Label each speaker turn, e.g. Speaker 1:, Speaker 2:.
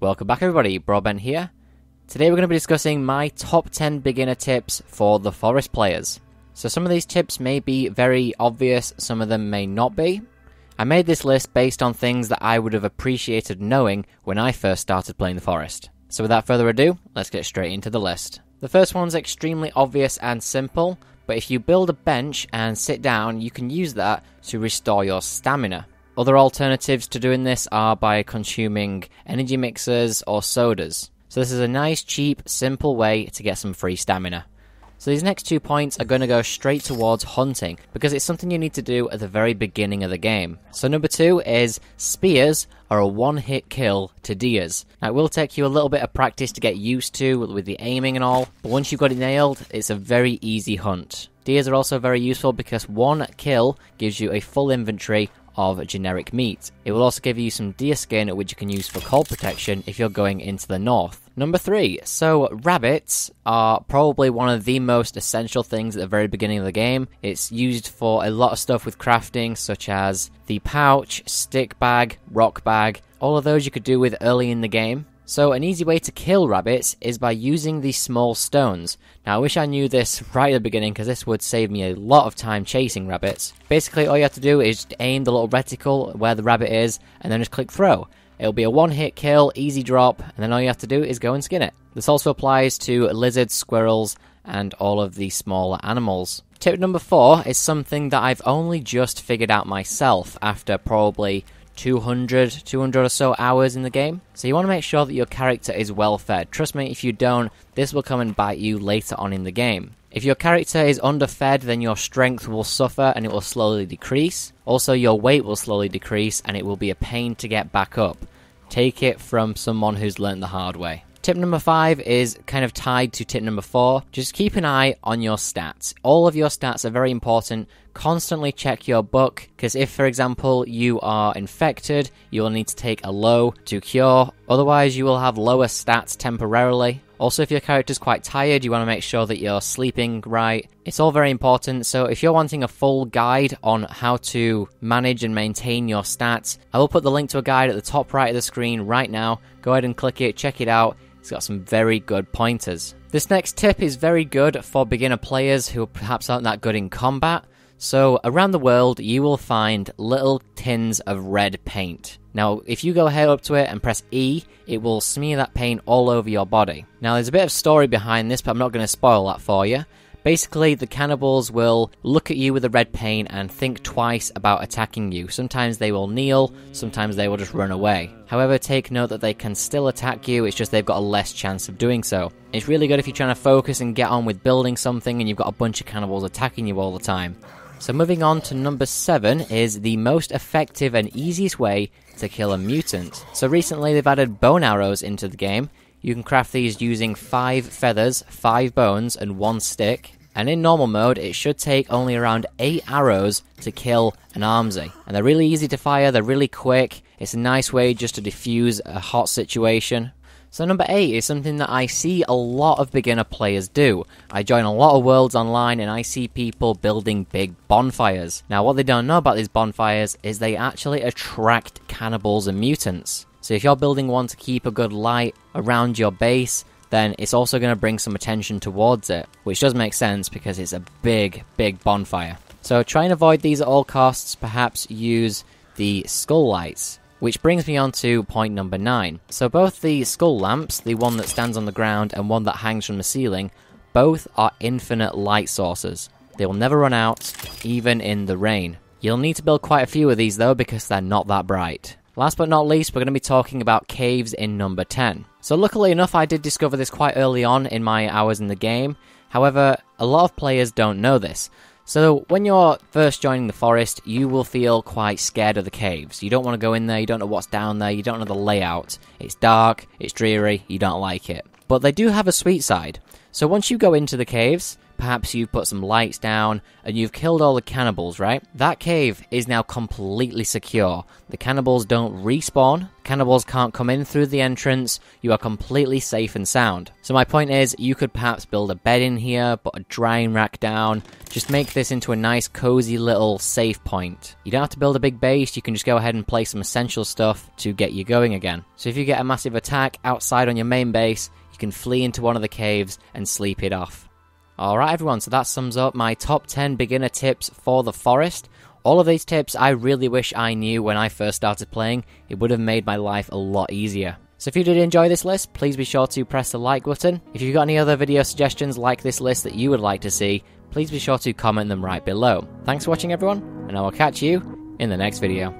Speaker 1: Welcome back everybody, Broadbent here. Today we're going to be discussing my top 10 beginner tips for the Forest players. So some of these tips may be very obvious, some of them may not be. I made this list based on things that I would have appreciated knowing when I first started playing the Forest. So without further ado, let's get straight into the list. The first one's extremely obvious and simple, but if you build a bench and sit down, you can use that to restore your stamina. Other alternatives to doing this are by consuming energy mixers or sodas. So this is a nice, cheap, simple way to get some free stamina. So these next two points are going to go straight towards hunting because it's something you need to do at the very beginning of the game. So number two is spears are a one-hit kill to deers. Now it will take you a little bit of practice to get used to with the aiming and all, but once you've got it nailed, it's a very easy hunt. Deers are also very useful because one kill gives you a full inventory of generic meat. It will also give you some deer skin which you can use for cold protection if you're going into the north. Number three, so rabbits are probably one of the most essential things at the very beginning of the game. It's used for a lot of stuff with crafting, such as the pouch, stick bag, rock bag. All of those you could do with early in the game. So, an easy way to kill rabbits is by using these small stones. Now, I wish I knew this right at the beginning because this would save me a lot of time chasing rabbits. Basically, all you have to do is aim the little reticle where the rabbit is and then just click throw. It'll be a one hit kill, easy drop, and then all you have to do is go and skin it. This also applies to lizards, squirrels, and all of the smaller animals. Tip number four is something that I've only just figured out myself after probably 200, 200 or so hours in the game. So you want to make sure that your character is well fed. Trust me, if you don't, this will come and bite you later on in the game. If your character is underfed, then your strength will suffer and it will slowly decrease. Also, your weight will slowly decrease and it will be a pain to get back up. Take it from someone who's learned the hard way. Tip number five is kind of tied to tip number four. Just keep an eye on your stats. All of your stats are very important. Constantly check your book because if, for example, you are infected, you will need to take aloe to cure. Otherwise, you will have lower stats temporarily. Also, if your character's quite tired, you want to make sure that you're sleeping right. It's all very important. So, if you're wanting a full guide on how to manage and maintain your stats, I will put the link to a guide at the top right of the screen right now. Go ahead and click it, check it out. It's got some very good pointers. This next tip is very good for beginner players who perhaps aren't that good in combat. So, around the world, you will find little tins of red paint. Now, if you go ahead up to it and press E, it will smear that paint all over your body. Now, there's a bit of story behind this, but I'm not going to spoil that for you. Basically, the cannibals will look at you with a red paint and think twice about attacking you. Sometimes they will kneel, sometimes they will just run away. However, take note that they can still attack you, it's just they've got a less chance of doing so. It's really good if you're trying to focus and get on with building something and you've got a bunch of cannibals attacking you all the time. So, moving on to number 7 is the most effective and easiest way to kill a mutant. So, recently they've added bone arrows into the game. You can craft these using 5 feathers, 5 bones, and 1 stick. And in normal mode, it should take only around 8 arrows to kill an Armsy. And they're really easy to fire, they're really quick. It's a nice way just to defuse a hot situation. So, number 8 is something that I see a lot of beginner players do. I join a lot of worlds online and I see people building big bonfires. Now, what they don't know about these bonfires is they actually attract cannibals and mutants. So, if you're building one to keep a good light around your base, then it's also going to bring some attention towards it, which does make sense because it's a big, big bonfire. So try and avoid these at all costs, perhaps use the skull lights. Which brings me on to point number 9. So both the skull lamps, the one that stands on the ground and one that hangs from the ceiling, both are infinite light sources. They will never run out, even in the rain. You'll need to build quite a few of these though because they're not that bright. Last but not least, we're going to be talking about caves in number 10. So, luckily enough, I did discover this quite early on in my hours in the game. However, a lot of players don't know this. So, when you're first joining the forest, you will feel quite scared of the caves. You don't want to go in there, you don't know what's down there, you don't know the layout. It's dark, it's dreary, you don't like it. But they do have a sweet side. So, once you go into the caves, perhaps you've put some lights down, and you've killed all the cannibals, right? That cave is now completely secure. The cannibals don't respawn, cannibals can't come in through the entrance, you are completely safe and sound. So, my point is, you could perhaps build a bed in here, put a drying rack down, just make this into a nice, cozy little safe point. You don't have to build a big base, you can just go ahead and place some essential stuff to get you going again. So, if you get a massive attack outside on your main base, you can flee into one of the caves and sleep it off. Alright, everyone, so that sums up my top 10 beginner tips for the forest. All of these tips I really wish I knew when I first started playing, it would have made my life a lot easier. So if you did enjoy this list, please be sure to press the like button. If you've got any other video suggestions like this list that you would like to see, please be sure to comment them right below. Thanks for watching everyone, and I will catch you in the next video.